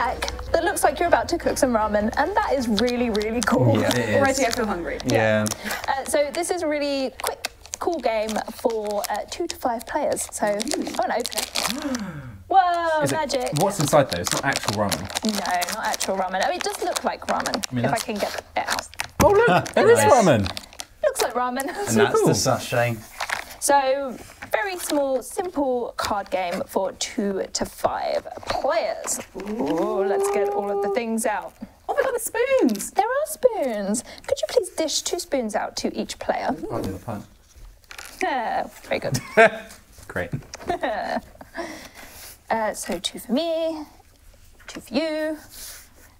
pack that looks like you're about to cook some ramen, and that is really, really cool. Yeah, it is. Already I feel hungry. Yeah. Uh, so this is a really quick, cool game for uh, two to five players. So I want to open it. Whoa, Is it- magic! what's inside though? It's not actual ramen. No, not actual ramen. I mean, it does look like ramen. mean, if I can get it out. Oh look, it is ramen. Looks like ramen. And that's cool. the sachet. So, very small, simple card game for two to five players. Ooh, let's get all of the things out. Oh my god, the spoons! There are spoons. Could you please dish two spoons out to each player? I'll do the pun. Yeah, very good. Great. Uh, so two for me, two for you,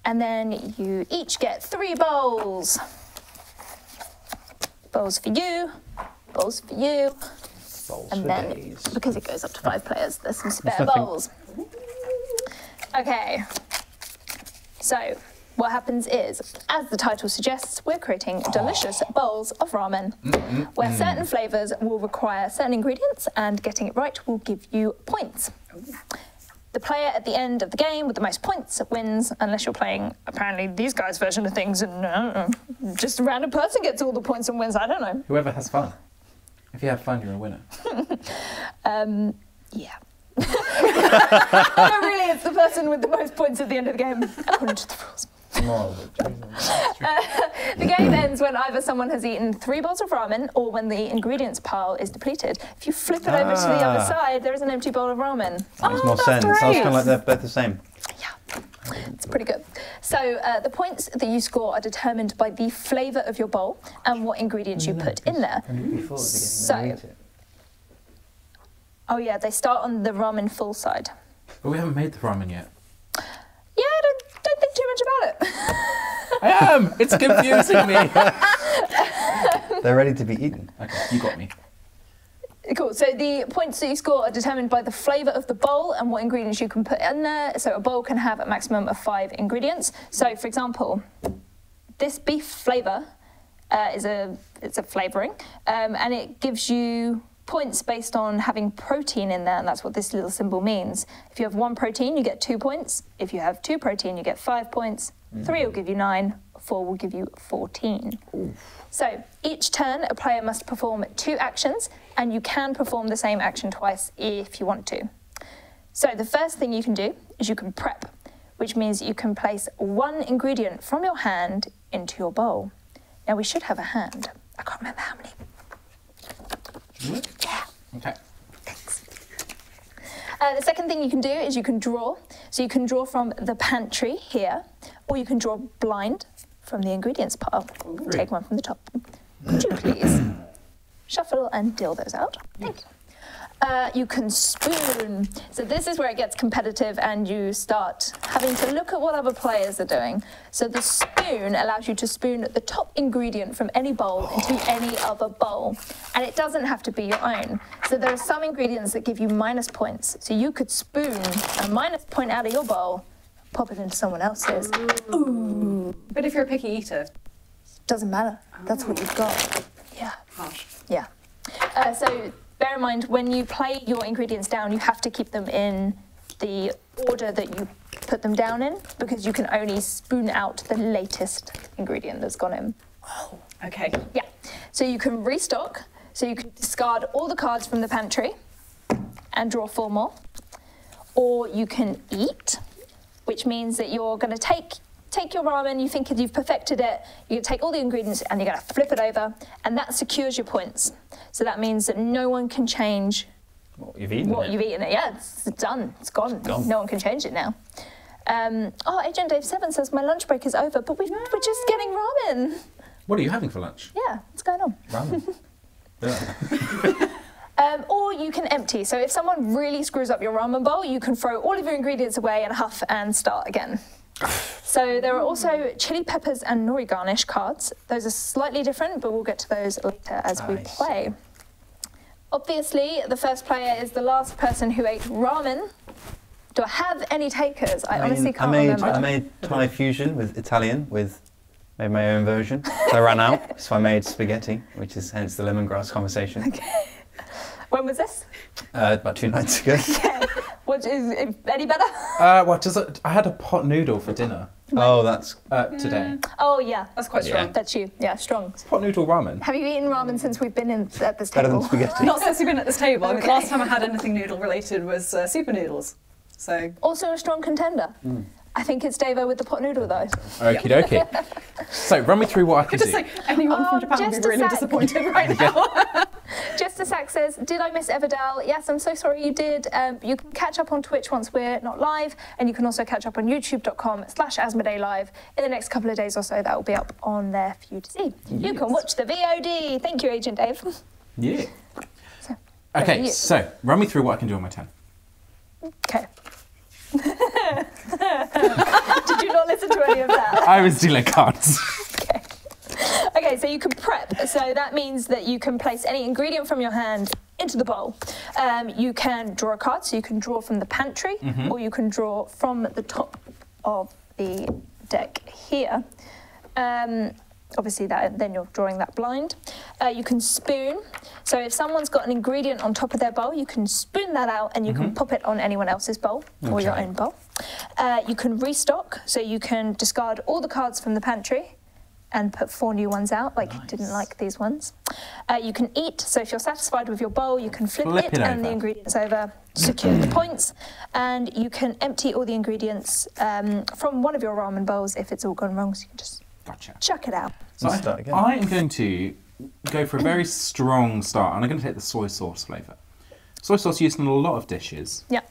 and then you each get three bowls. Bowls for you, bowls for you, Bowls and then days. because it goes up to ah. five players, there's some spare bowls. Okay. So what happens is, as the title suggests, we're creating ah. delicious bowls of ramen, where certain flavors will require certain ingredients, and getting it right will give you points. The player at the end of the game with the most points wins, unless you're playing apparently these guys' version of things, and I just a random person gets all the points and wins. I don't know. Whoever has fun. If you have fun, you're a winner. Um, yeah. no, really, it's the person with the most points at the end of the game, according to the rules. But- The game ends when either someone has eaten three bowls of ramen or when the ingredients pile is depleted. If you flip it over to the other Ah. side, there is an empty bowl of ramen. That Makes Oh, more that's sense. I was kind great. of like they're both the same. Yeah, it's pretty good. So uh, the points that you score are determined by the flavour of your bowl and what ingredients you put in there. So- game, eat it. Oh yeah, they start on the ramen full side. But we haven't made the ramen yet. Yeah, I don't, don't think too much about it. I am. It's confusing me. They're ready to be eaten. okay, you got me. Cool. So the points that you score are determined by the flavour of the bowl and what ingredients you can put in there. So a bowl can have a maximum of five ingredients. So, for example, this beef flavour uh, is a it's a flavouring, um, and it gives you points based on having protein in there, and that's what this little symbol means. If you have one protein, you get two points. If you have two protein, you get five points. Three will give you nine. Four will give you fourteen. So each turn, a player must perform two actions, and you can perform the same action twice if you want to. So the first thing you can do is you can prep, which means you can place one ingredient from your hand into your bowl. Now we should have a hand. I can't remember how many. Yeah. Okay. Uh, the second thing you can do is you can draw. So you can draw from the pantry here, or you can draw blind from the ingredients pile. Take one from the top. Could you please shuffle and deal those out? Thank you. Uh, you can spoon. So this is where it gets competitive and you start having to look at what other players are doing. So the spoon allows you to spoon the top ingredient from any bowl into any other bowl. And it doesn't have to be your own. So there are some ingredients that give you minus points. So you could spoon a minus point out of your bowl, pop it into someone else's. But if you're a picky eater, Doesn't matter. That's what you've got. Yeah. harsh. Yeah. Uh, so bear in mind when you play your ingredients down, you have to keep them in the order that you put them down in because you can only spoon out the latest ingredient that's gone in. Oh, okay. Yeah. So you can restock. So you can discard all the cards from the pantry and draw four more. Or you can eat, which means that you're going to take take your ramen. You think you've perfected it. To take all the ingredients and you're going to flip it over, and that secures your points. So that means that no one can change What you've eaten what it. you've eaten. It. Yeah, it's done. It's gone. Gone. No one can change it now. Um, oh, Agent Dave Seven says my lunch break is over, but we, we're just getting ramen. What are you having for lunch? Yeah, what's going on? Ramen. Yeah. Um, or you can empty. So if someone really screws up your ramen bowl, you can throw all of your ingredients away and huff and start again. So there are also chili peppers and nori garnish cards. Those are slightly different, but we'll get to those later as we I see. play. Obviously, the first player is the last person who ate ramen. Do I have any takers? I, I mean, honestly can't made remember. I made Thai fusion with Italian with made my own version. So I ran out, so I made spaghetti, which is hence the lemongrass conversation. Okay. When was this? Uh, about two nights ago. Okay. What is is any better? Uh, well, does it, I had a pot noodle for dinner Oh, that's uh, today. Oh yeah, That's quite Yeah. strong. that's you. Yeah, strong. Pot noodle ramen. Have you eaten ramen since we've been in at this table? better than table? spaghetti. Not since you've been at this table. I mean, last time I had anything noodle related was uh, super noodles. So Also a strong contender. Mm. I think it's Davo with the pot noodle though. Okie dokie. so, run me through what I can just do. like anyone Oh, from Japan would just be really sec. disappointed right now. Jester Sack says, Did I miss Everdell? Yes, I'm so sorry you did. Um, you can catch up on Twitch once we're not live, and you can also catch up on youtube.com slash Asmodee Live. In the next couple of days or so, that will be up on there for you to see. You can watch the VOD. Thank you, Agent Dave. Yeah. So, Okay, over to you. so run me through what I can do on my turn. Okay. Did you not listen to any of that? I was dealing cards. Okay, so you can prep. So that means that you can place any ingredient from your hand into the bowl. Um, you can draw a card, so you can draw from the pantry, or you can draw from the top of the deck here. Um, obviously, that then you're drawing that blind. Uh, you can spoon. So if someone's got an ingredient on top of their bowl, you can spoon that out and you can pop it on anyone else's bowl or your own bowl. Uh, you can restock, so you can discard all the cards from the pantry and put four new ones out, like you didn't like these ones. Uh, you can eat, so if you're satisfied with your bowl, you can flip, Flip it, it and the ingredients over, secure the points, and you can empty all the ingredients um, from one of your ramen bowls if it's all gone wrong, so you can just Gotcha. chuck it out. So I, start. I am going to go for a very strong start, and I'm going to take the soy sauce flavour. Soy sauce used in a lot of dishes. Yeah.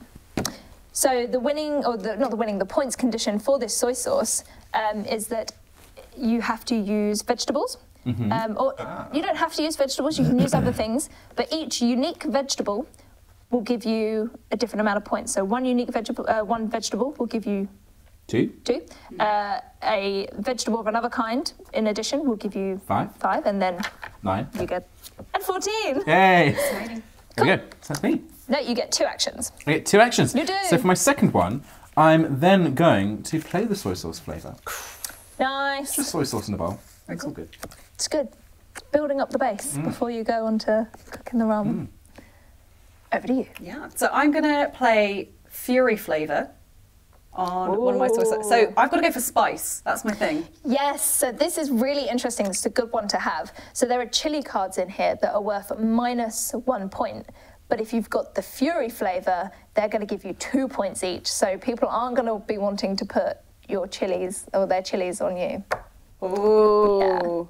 So the winning, or the, not the winning, the points condition for this soy sauce um, is that you have to use vegetables. Um, or you don't have to use vegetables, you can use other things, but each unique vegetable will give you a different amount of points. So one unique vegetable, uh, one vegetable will give you Two, two. Uh, a vegetable of another kind, in addition, will give you Five. Five, and then nine. you get and fourteen. Hey! There we go. So that's me. No, you get two actions. I get two actions. You do. So for my second one, I'm then going to play the soy sauce flavour. Nice. Just soy sauce in the bowl. That's all good. It's good. Building up the base Mm. before you go on to cooking the ramen. Over to you. Yeah. So I'm gonna play Fury flavour on one of my soy sauce. So I've got to go for spice. That's my thing. Yes, so this is really interesting. It's a good one to have. So there are chili cards in here that are worth minus one point. But if you've got the Fury flavour, they're going to give you two points each. So people aren't going to be wanting to put your chilies or their chilies on you. Ooh.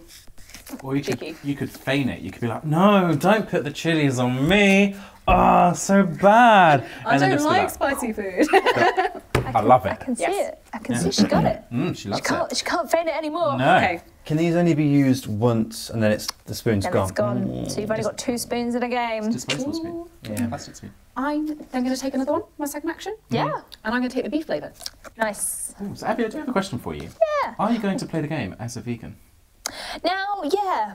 Or you could, you could feign it. You could be like, no, don't put the chilies on me. Oh, so bad. I then don't just be like spicy food. I love I it. I can see Yes. it. I can see she got it. Mm, mm she She can't, it. she can't feign it anymore. No. okay. Can these only be used once and then it's the spoon's Then gone? it's gone. Mm. So you've only got two spoons in a game. Disposable spoon. Yeah. Plastic spoon. I'm then going to take another one, my second action, Yeah. and I'm going to take the beef flavour. Nice. Ooh, so Abby, I do have a question for you. Yeah. Are you going to play the game as a vegan? Now, yeah.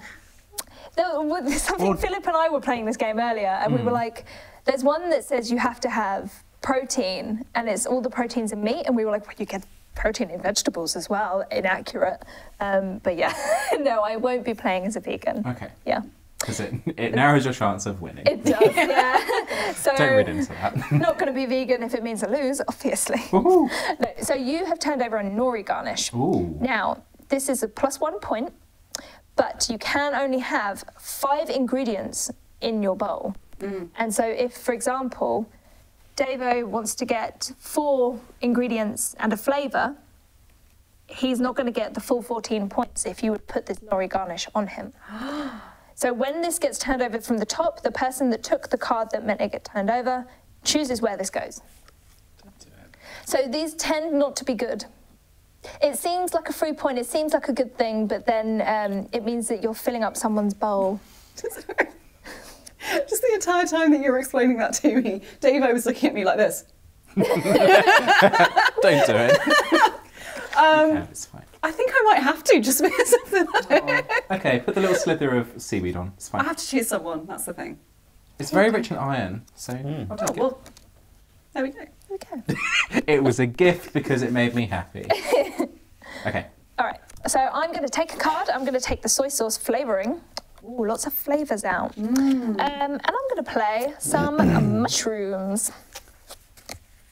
There was something Or- Philip and I were playing this game earlier, and we were hmm. like, "There's one that says you have to have protein, and it's all the proteins in meat," and we were like, "Well, you get protein in vegetables as well." Inaccurate, um, but yeah, no, I won't be playing as a vegan. Okay. Yeah, Because it, it narrows your chance of winning. it does. yeah. so Don't read into that. not going to be vegan if it means I lose, obviously. No, so you have turned over a nori garnish. Ooh. Now, this is a plus one point, but you can only have five ingredients in your bowl. And so, if, for example, Davo wants to get four ingredients and a flavour, he's not going to get the full 14 points if you would put this nori garnish on him. so, when this gets turned over from the top, the person that took the card that meant it get turned over chooses where this goes. So these tend not to be good. It seems like a free point, it seems like a good thing, but then um, it means that you're filling up someone's bowl. Just the entire time that you were explaining that to me, Dave, I was looking at me like this. Don't do it. Um, yeah, it's fine. I think I might have to just because of the. Okay, put the little slither of seaweed on. It's fine. I have to choose someone. That's the thing. It's very rich in iron, so Mm. I'll Oh take well. There we go. Okay. it. It was a gift because it made me happy. Okay. All right. So I'm going to take a card. I'm going to take the soy sauce flavouring. Ooh, lots of flavours out. Um, and I'm going to play some mushrooms.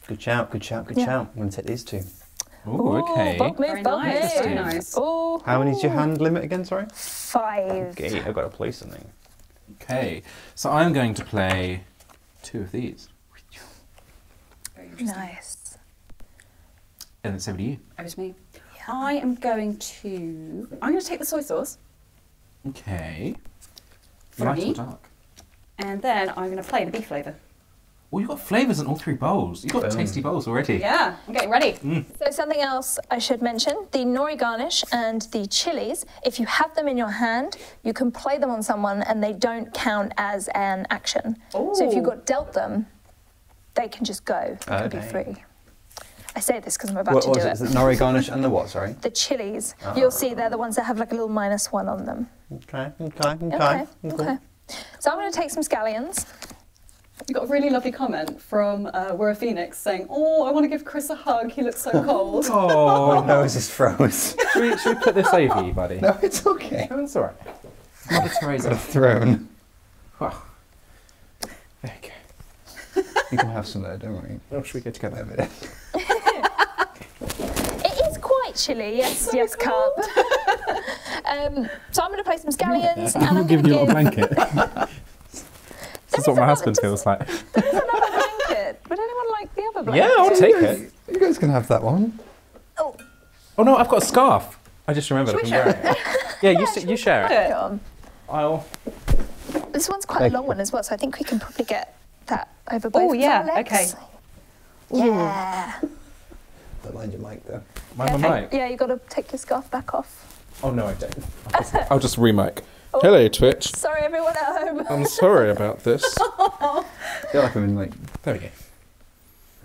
Good shout, good shout, good Yeah. shout. I'm going to take these two. Ooh, okay. Bulk move, Very bulk nice, move. very nice. Ooh. How many's your hand limit again, sorry? Five. Okay, I've got to play something. Okay. So I'm going to play two of these. Very. Nice. And it's over to you. Over to me. I am going to. I'm going to take the soy sauce, Okay. For Light me? or dark? and then I'm going to play the beef flavour. Well, you've got flavours in all three bowls. You've got Boom. tasty bowls already. Yeah, I'm getting ready. Mm. So something else I should mention, the nori garnish and the chilies, if you have them in your hand, you can play them on someone and they don't count as an action. So if you Ooh. got dealt them, they can just go. It can be free. I say this because I'm about What to was do it? it. Is it nori garnish and the what, sorry? The chilies, you'll see they're the ones that have like a little minus one on them. Okay, okay, okay. Okay, okay. So I'm going to take some scallions. We got a really lovely comment from uh, We're a Phoenix saying, "Oh, I want to give Chris a hug. He looks so cold." My Oh, nose is froze. should, we, should we put this over you, buddy? no, it's okay. No, it's all right. Mother Got a throne. Well, there you go. You can have some there, don't worry. Oh, should we go together? Have it. It is quite chilly, yes, yes, Carp. um, so I'm going to play some scallions and I'm going to give blanket. this is what my another- husband does- feels like. There's another blanket. Would anyone like the other blanket? Yeah, I'll take it. You guys can have that one. Oh, Oh no, I've got a scarf. I just remembered. Should we I've wearing it. Yeah, you, s- you share it. go. I'll. This one's quite Thank a long you. one as well, so I think we can probably get that over both. Oh, of our yeah, legs. okay. Yeah. Don't mind your mic though. Mind my mic. Yeah, you got to take your scarf back off. Oh no, I don't. I'll just, I'll just remic. Oh. Hello, Twitch. Sorry, everyone at home. I'm sorry about this. I feel like I'm in like There we go.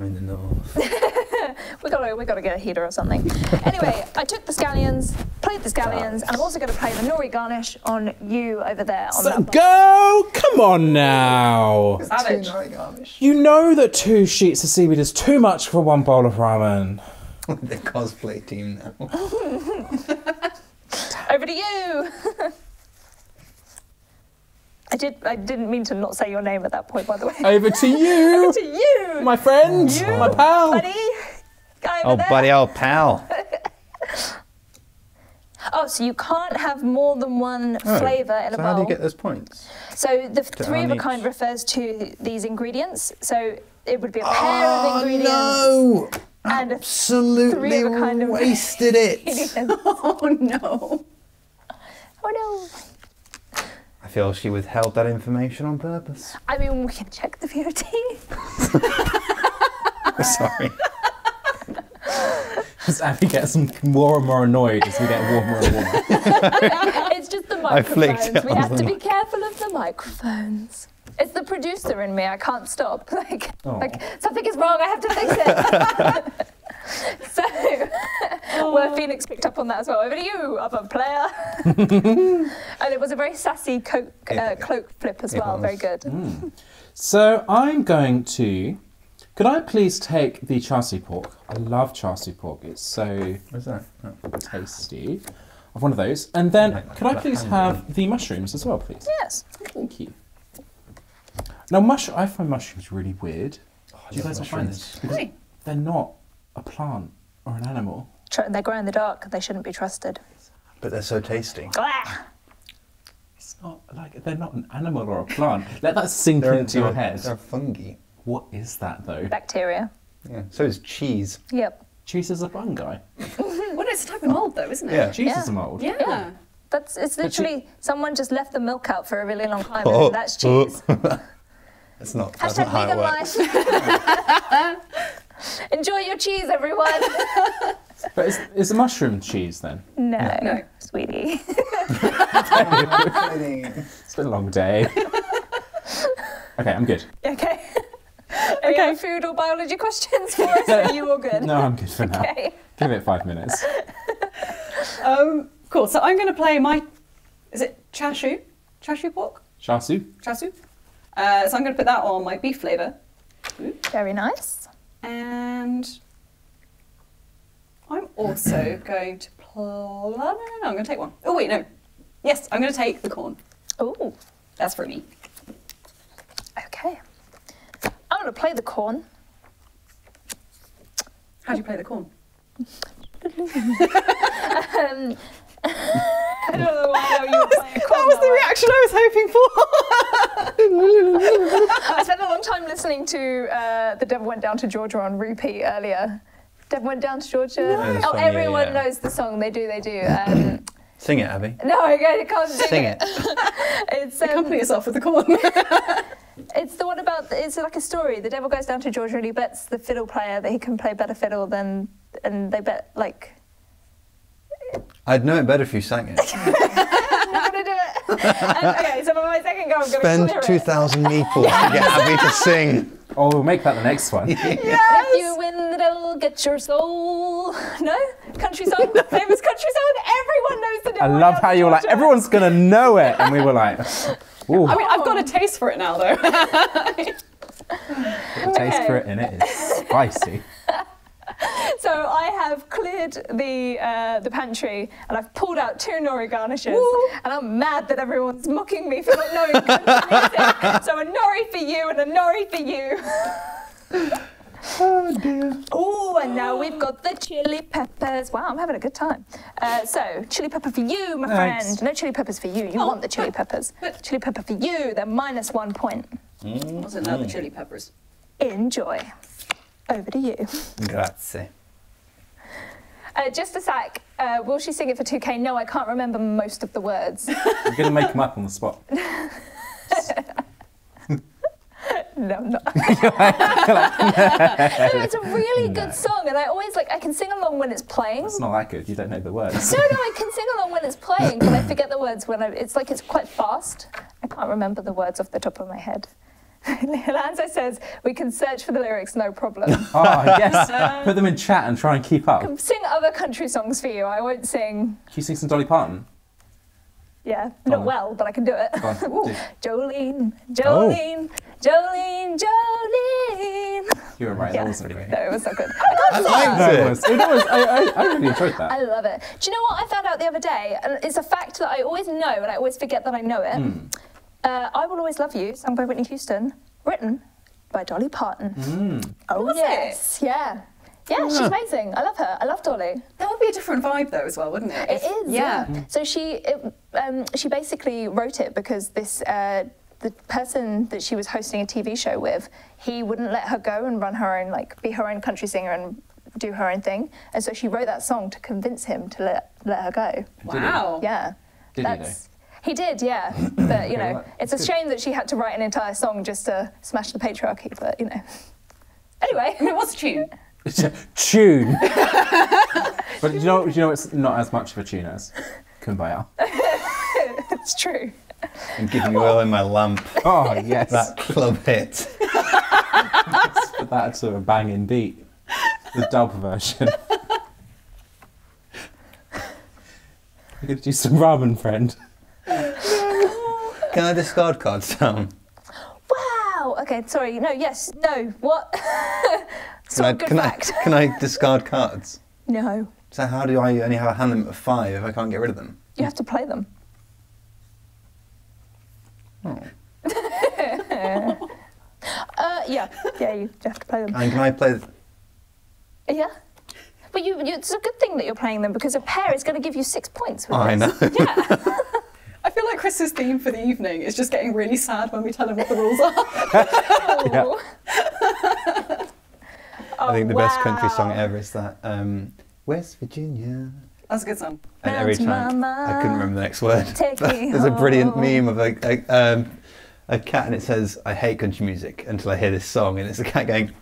I'm in the north. We got to we got to get a heater or something. anyway, I took the scallions, played the scallions, and I'm also going to play the nori garnish on you over there on So that. go! Come on now. Savage. You know that two sheets of seaweed is too much for one bowl of ramen. the cosplay team now. Over to you. I did. I didn't mean to not say your name at that point, by the way. Over to you, Over to you, my friend, You. my pal. buddy. Guy over Oh, there. buddy, old pal. Oh, so you can't have more than one Oh, flavour in a so bowl. how do you get those points? So the three of a kind each. refers to these ingredients. So it would be a oh, pair Oh, of ingredients. no! And Absolutely three of a kind of- wasted it. Oh no. Oh no! I feel she withheld that information on purpose. I mean, we can check the VOD. Sorry. As Abby gets more and more annoyed as we get warmer and warmer. it's just the I flicked microphones. it We on have to the be careful of the microphones. It's the producer in me. I can't stop. Like, Aw. like something is wrong. I have to fix it. so, where Phoenix picked up on that as well. Over to you, other player. and it was a very sassy coke, uh, cloak flip as it well. was. Very good. So I'm going to. Could I please take the char siu pork? I love char siu pork. It's so What's that? Oh. tasty. Of one of those, and then Like- like could I please hand have the mushrooms as well, please? Yes. Thank you. Now, mush- I find mushrooms really weird. Oh, Do you guys not find this? mushrooms. Because they're not a plant or an animal. Tr- They grow in the dark. They shouldn't be trusted. But they're so tasty. Blah. It's not like they're not an animal or a plant. Let that sink They're, into your they're- head. They're fungi. What is that though? Bacteria. Yeah. So is cheese. Yep. Cheese is a fungi. Well, it's a type of mold, though, isn't it? Yeah. Cheese Yeah. is a mold. Yeah. Yeah. That's it's But you- literally someone just left the milk out for a really long time, Oh, and that's cheese. That's not. That's not Hashtag how it vegan works. life. Enjoy your cheese, everyone. But is, is the mushroom cheese then? No, No. sweetie. It's been a long day. okay, I'm good. Okay. Any other food or biology questions for us? Are you all good? No, I'm good for now. Okay. Give it five minutes. Um, cool. So I'm going to play my. Is it chashu? Chashu pork? Char siu. Chashu? Uh, so I'm going to put that on my beef flavour. Very nice. And I'm also going to play. No, no, no, I'm going to take one. Oh, wait, no. Yes, I'm going to take the corn. Oh, That's for me. okay. I'm going to play the corn. How do you play the corn? Um, I don't know why you were playing That was the reaction I was hoping for. I spent a long time listening to uh, The Devil Went Down to Georgia on repeat earlier. Devil Went Down to Georgia. know the Oh, song, everyone yeah. knows the song. They do, they do. Um, Sing it, Abby. no, I can't sing, it. Sing it. It's, Accompany um, yourself with the corn. it's the one about, it's like a story. The devil goes down to Georgia and he bets the fiddle player that he can play better fiddle than, and they bet, like, I'd know it better if you sang it. I'm going to do it. And, okay, so for my second go, I'm going to Spend clear it. 2,000 meeples to get Abby to sing. Oh, we'll make that the next one. yes. If you win the devil, get your soul. No? Country song? Famous country song? Everyone knows the I love how you were like, everyone's gonna know it, and we were like, ooh, I mean, I've got a taste for it now, though. the taste for it in it is spicy. So I have cleared the uh, the pantry and I've pulled out two nori garnishes and I'm mad that everyone's mocking me for not knowing country. So a nori for you and a nori for you. Oh dear. Oh, and now we've got the chili peppers. Wow, I'm having a good time. Uh, so chili pepper for you, my Thanks. friend. No chili peppers for you. You want the chili peppers. but- Chili pepper for you. They're minus one point. Wasn't that the chili peppers? Enjoy. Over to you. Grazie. Uh, just a sec. Uh, will she sing it for 2K? No, I can't remember most of the words. I'm gonna make them up on the spot. No, I'm not. no, it's a really good song, and I always like I can sing along when it's playing. It's not that good. You don't know the words. No, no, I can sing along when it's playing, but I forget the words when I, it's like it's quite fast. I can't remember the words off the top of my head. Lanza says we can search for the lyrics, no problem. Oh yes. Put them in chat and try and keep up. Can sing other country songs for you. I won't sing. you sing some Dolly Parton? Yeah, not on. well, but I can do it. Go on, do. Jolene, Jolene, Jolene, Jolene. You were right. Yeah. That wasn't great. No, it was so good. I liked it. it was. It was I, I, I really enjoyed that. I love it. Do you know what I found out the other day? And it's a fact that I always know and I always forget that I know it. Hmm. Uh, I Will Always Love You, sung by Whitney Houston, written by Dolly Parton. Hmm. Oh, Was it? yes. Yeah. Yeah, she's amazing. I love her. I love Dolly. That would be a different vibe, though, as well, wouldn't it? It is. Yeah. Yeah. So she it, um, she basically wrote it because this uh, the person that she was hosting a TV show with, he wouldn't let her go and run her own like be her own country singer and do her own thing, and so she wrote that song to convince him to let let her go. Wow. Yeah. Did he, though? He did, yeah. But you know, well, it's a good. shame that she had to write an entire song just to smash the patriarchy. But you know. Anyway, it was a tune? tune. but do you know? Do you know it's not as much of a tune as Kumbaya? it's true. I'm giving you oil in my lamp. Oh yes. That club hit. But that's a banging beat. The dub version. You could do some ramen, friend. Can I discard cards down? Wow. Okay. Sorry. No. Yes. No. What? Can I, can, I, fact. can I discard cards? No. So how do I only have a hand limit of five if I can't get rid of them? You have to play them. Oh. Uh, yeah. Yeah. You have to play them. And can I play? Yeah. But you, you, it's a good thing that you're playing them because a pair is going to give you six points. With Oh, I this. know. Yeah. I feel like Chris's theme for the evening is just getting really sad when we tell him what the rules are. Oh. I think the best country song ever is that um, West Virginia. That's a good song. And every time Mama, I couldn't remember the next word. take But me There's a brilliant meme of a, a, um, a cat and it says, "I hate country music until I hear this song," and it's a cat going,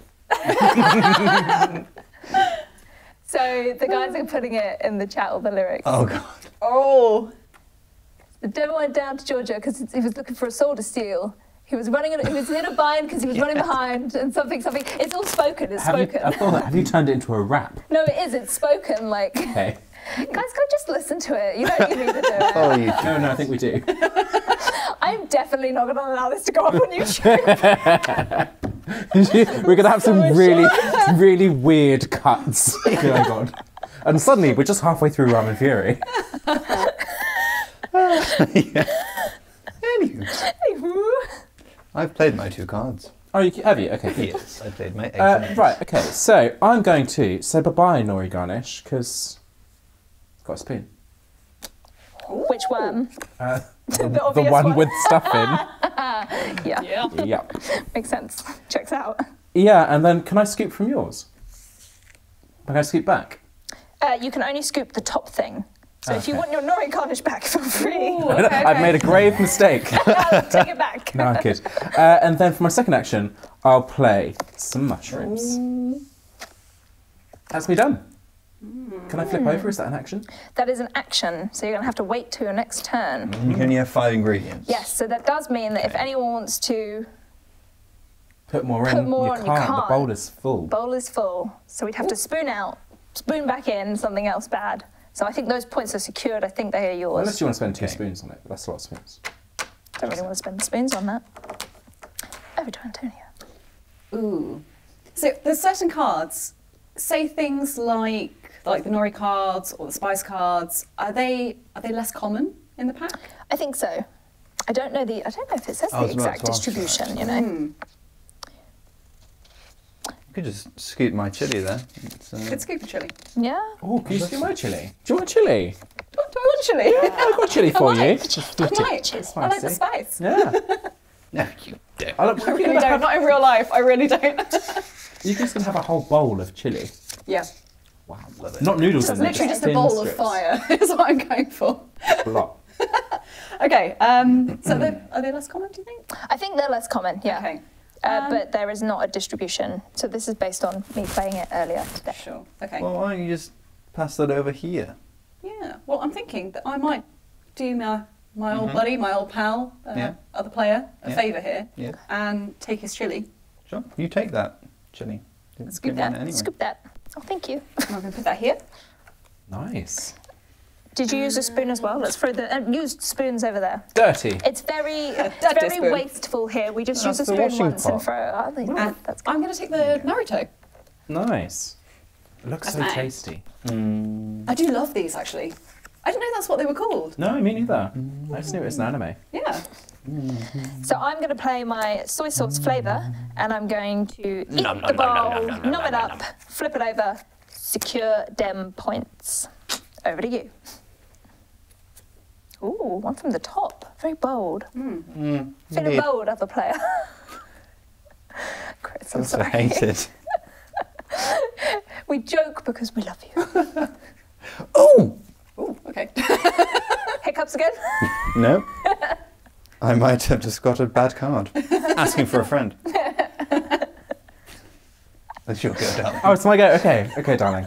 So the guys are putting it in the chat, all the lyrics. "Oh god." Oh. The devil went down to Georgia because he was looking for a soul to steal. He was running. He was in a bind because he was running behind and something, something. It's all spoken. It's Have you, spoken. I thought, have you turned it into a rap? No, it is. It's spoken. Like Okay. guys, go just listen to it. You don't need to do it. Follow you. No, no, I think we do. I'm definitely not going to allow this to go up on YouTube. We're gonna have some really, really weird cuts oh, going on, and suddenly we're just halfway through Ramen Fury. Anywho, I've played my two cards. Oh, you, have you? Okay, good. Yes, I did, mate. Uh, Excellent. right, okay, so I'm going to say bye bye, Nori Garnish, because I've got a spoon. Which one? Uh, The the obvious one, one. with stuff in. Yeah, Yeah. yeah. makes sense. Checks out. Yeah, and then can I scoop from yours? Can I scoop back? Uh, you can only scoop the top thing. So if you want your nori garnish back, feel free. Ooh, okay, I've made a grave mistake. Take it back. no, I kid. Uh, and then for my second action, I'll play some mushrooms. That's me done. Can I flip over? Is that an action? That is an action, so you're going to have to wait till your next turn. You can only have five ingredients. Yes, so that does mean that if anyone wants to, Put more Put in. more you, on, you can't. The can't. bowl is full. bowl is full, so we'd have to spoon out, spoon back in something else bad. So I think those points are secured. I think they are yours. Unless you want to spend two Okay. spoons on it, that's a lot of spoons. Don't really want to spend the spoons on that. Over to Antonia. Ooh. So there's certain cards. Say things like like the nori cards or the spice cards. Are they are they less common in the pack? I think so. I don't know the. I don't know if it says the exact to ask that, distribution. You know. Hmm. You could just scoot my chili there. It's, uh, Good scoop of chili. Yeah. Oh, can you scoop my chili? Do you want chili? Do, do I want chili? Yeah, I've got chili for you. I Just I split it. I like the spice. Yeah. no, you don't. I look, I really don't. Not in real life. I really don't. You're just going to have a whole bowl of chili. yeah. Wow. Love it. Not noodles It's in there, literally just a thin bowl of fire. is what I'm going for. A lot. Okay. Um, so they, are they less common? Do you think? I think they're less common. Yeah. Okay. Uh, Um, but there is not a distribution. So this is based on me playing it earlier today. Sure. Okay. Well, why don't you just pass that over here? Yeah. Well, I'm thinking that I might do my my old Mhm. buddy, my old pal, uh, Yeah. other player, a Yeah. favour here, Yeah. and take his chili. Sure. You take that chili. It's Scoop good that. anyway. Scoop that. Oh, thank you. I'm going to put that here. Nice. Did you use a spoon as well? Let's throw the uh, use spoons over there. Dirty. It's very, it's dirty very spoon. wasteful here. We just That's use a spoon washing once and pot. throw it. I think And that's good. I'm going to take the Naruto. Nice. It looks so nice. tasty. Mm, I do love these actually. I didn't know that's what they were called. No, me neither. I just knew it was an anime. Yeah. So I'm going to play my soy sauce flavour, and I'm going to eat Nom, the nom, nom, bowl, nom, nom, nom, nom it nom, up, flip it over, secure dem points. Over to you. Ooh, one from the top. Very bold. mm, Feeling indeed. bold, other player. Chris, I'm Also sorry. hated. We joke because we love you. oh! Oh, okay. Hiccups again? No. I might have just got a bad card. Asking for a friend. That's your go, darling. Oh, it's my go. Okay, okay, darling.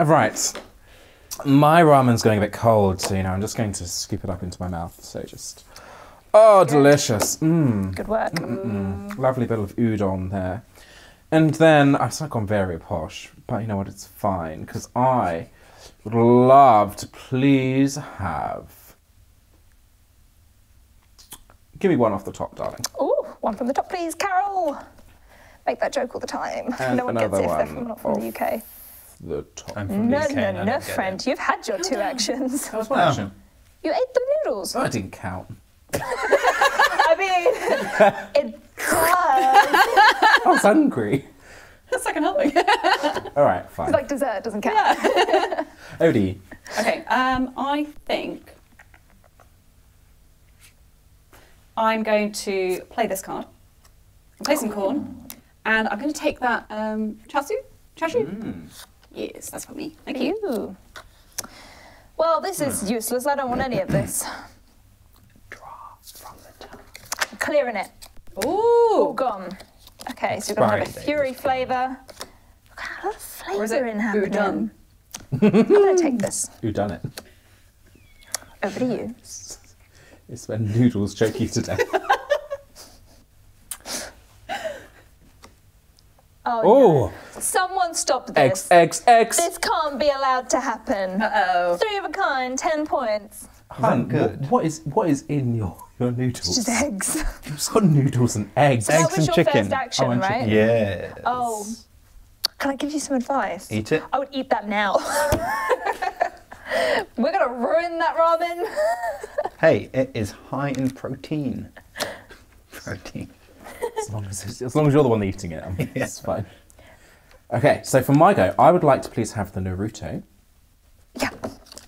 Right. My ramen's going a bit cold, so you know I'm just going to scoop it up into my mouth. So just, oh, delicious. Mmm. Good work. Mm-mm. Lovely bit of udon there. And then I've of gone very posh, but you know what? It's fine because I would love to please have. Give me one off the top, darling. Ooh, one from the top, please, Carol. Make that joke all the time. And no one gets it if they're from, not from the UK. The top. I'm from No, the UK no, and I no, friend. You've had your two actions. That was one Oh. action. You ate the noodles. Oh, I didn't count. I mean, it does. I was hungry. That's second helping. All right, fine. It's like dessert, doesn't count. Odie. okay. Um, I think I'm going to play this card. Play some corn, and I'm going to take that um, chasu. Chashu. Mm. Yes, that's for me. Thank you. Ew. Well, this is hmm. useless. I don't want any of this. I'm clearing it. All Ooh. gone. Okay, so you're going to have a fury flavour. Look at a lot of Or is flavour it in happening. udon? I'm going to take this. Who done it? Over to you. It's when noodles choke you to death. Oh, Oh, no. Someone stop this. X X. X. This can't be allowed to happen. Uh oh. Three of a kind, ten points. Hun, good? wh- what is what is in your your noodles? just eggs. You've got noodles and eggs. So that Eggs was and your chicken. first action, Oh, and right? chicken. Yes. Oh. Can I give you some advice? Eat it. I would eat that now. We're gonna ruin that ramen. Hey, it is high in protein. Protein. as, long as, as long as you're the one eating it, um, it's fine. Okay, so for my go, I would like to please have the Naruto. Yeah.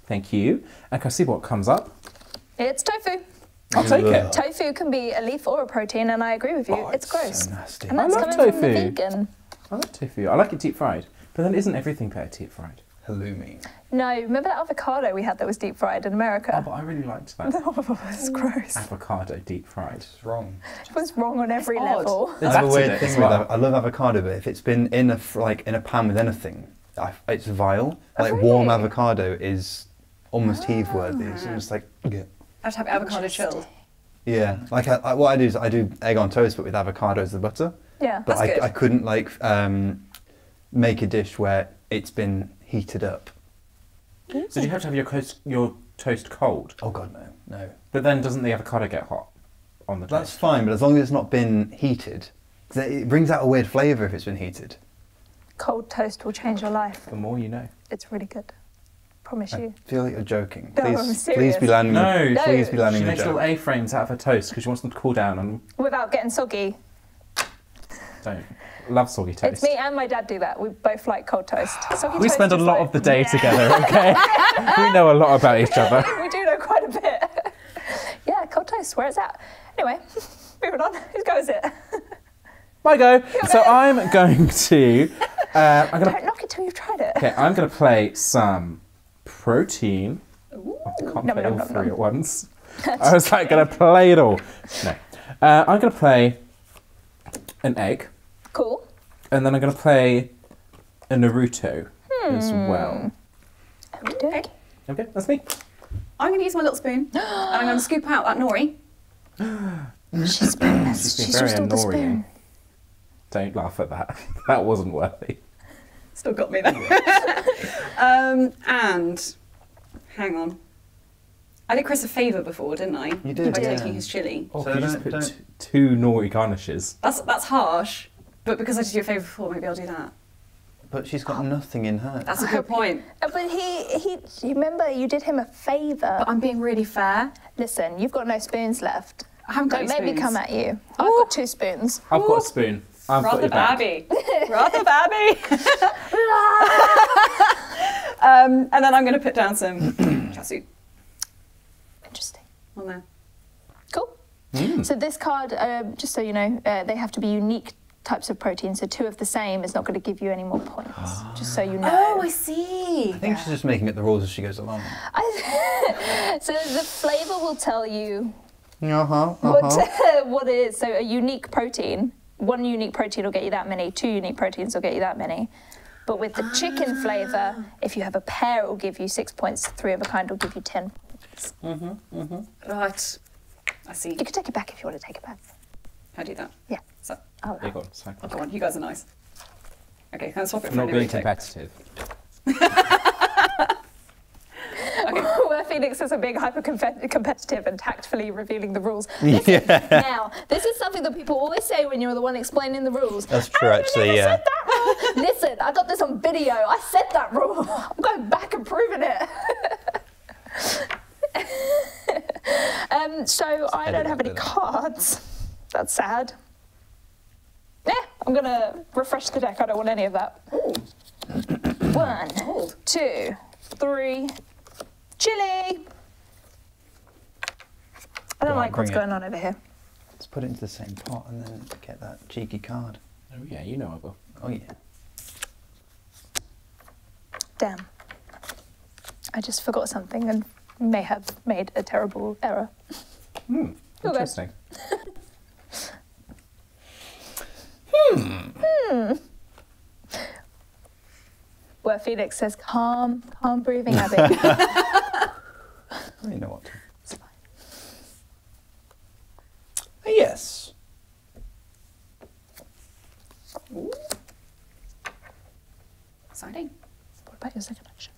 Thank you. And can I see what comes up? It's tofu. I'll take it. Tofu can be a leaf or a protein, and I agree with you. Oh, it's it's gross. so nasty. And I love coming from the tofu. vegan. I like tofu. I like it deep fried. But then isn't everything better deep fried? Halloumi. No, remember that avocado we had that was deep fried in America? Oh, America? but I really liked that. it's gross. Avocado deep fried. It's wrong. It was wrong on every It's odd. level. It's I have a weird thing with well. av- I love avocado, but if it's been in a like in a pan with anything, I, it's vile. Oh, Like warm avocado is almost heave worthy. It's just like yeah. I have to have avocado chilled. Yeah, like I, I, what I do is I do egg on toast, but with avocado as the butter. Yeah. But That's I, good. I couldn't like um, make a dish where it's been heated up. So do you have to have your, coast, your toast cold? Oh god, no, no. But then doesn't the avocado get hot on the toast? That's fine, but as long as it's not been heated, 'cause it it brings out a weird flavour if it's been heated. Cold toast will change your life. The more you know. It's really good. Promise I you. feel like you're joking. No, Please, I'm please serious. be landing. No. the, please be landing She the makes little joke. A-frames out of her toast because she wants them to cool down and Without getting soggy. don't. Love soggy toast. It's me and my dad do that. We both like cold toast. Soggy We toast spend a lot like- of the day Yeah. together, okay? we know a lot about each other. we do know quite a bit. yeah, cold toast, where it's at. Anyway, moving on. Whose go is it? My go. So I'm going to. Uh, I'm gonna. Don't knock it till you've tried it. Okay, I'm gonna play some protein. I can't Nom, play nom, all nom, three nom. at once. I was like gonna play it all. No. Uh, I'm gonna play an egg, Cool. and then I'm gonna play a Naruto as Hmm. well. Okay. Okay, that's me. I'm going to use my little spoon and I'm going to scoop out that nori. She's been, She's she's, been very restored annoying. Don't laugh at that. That wasn't worthy. Still got me there. um, and hang on. I did Chris a favour before, didn't I? You did, By yeah. taking his chili. Oh, So you just put don't- t- two naughty garnishes. That's that's harsh, but because I did you a favour before, maybe I'll do that. But she's got nothing in her. That's a good point. Uh, But he, he, you remember you did him a favour. But I'm being really fair. Listen, you've got no spoons left. I haven't got Don't any make me come at you. I've got two spoons. I've got a spoon. I've got Rather your back. babby. Rather babby. um, and then I'm going to put down some chasu Interesting. on there. Cool. Mm. So this card, um, just so you know, uh, they have to be unique types of protein. So two of the same is not going to give you any more points. just so you know. Oh, I see. I think she's just making up the rules as she goes along. I- so the flavour will tell you Uh-huh, what what it is. So a unique protein, one unique protein will get you that many. Two unique proteins will get you that many. But with the chicken flavour, if you have a pair, it will give you six points. Three of a kind will give you ten. Mhm. Mhm. Right. I see. You can take it back if you want to take it back. How do you do that? Yeah. So, Oh, There you go. So, go on. You guys are nice. Okay, can I swap it I'm for not being Naruto? competitive. Where Phoenix is a being hyper competitive and tactfully revealing the rules. Yeah. Now, this is something that people always say when you're the one explaining the rules. That's true, "Oh, you actually, never yeah. said that rule." Listen, I got this on video. I said that rule. I'm going back and proving it. um, so I don't have any cards. That's sad. Yeah, I'm gonna refresh the deck. I don't want any of that. One, Hold. two, three. Chili. I don't Go on, like what's bring it. going on over here. Let's put it into the same pot and then get that cheeky card. Oh yeah, you know I will. Oh yeah. Damn. I just forgot something and may have made a terrible error. Hmm. Okay. Interesting. Where Phoenix says, calm, calm breathing, Abby. You know what? It's fine. Ah, yes. Exciting. what about your second action?